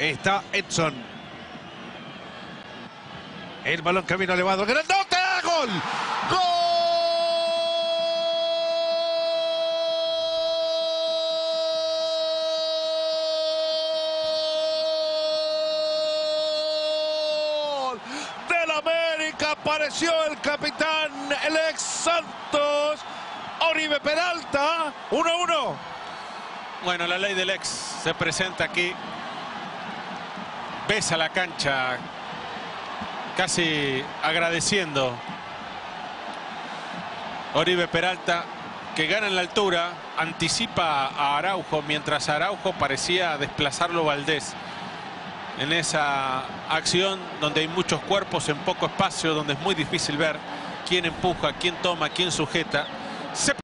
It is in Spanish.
está Edson. El balón camino elevado. ¡Grandote! ¡Gol! ¡Gol! Apareció el capitán, el ex Santos, Oribe Peralta, 1-1. Bueno, la ley del ex se presenta aquí. Besa la cancha, casi agradeciendo. Oribe Peralta, que gana en la altura, anticipa a Araujo, mientras Araujo parecía desplazarlo Valdés. En esa acción donde hay muchos cuerpos en poco espacio, donde es muy difícil ver quién empuja, quién toma, quién sujeta.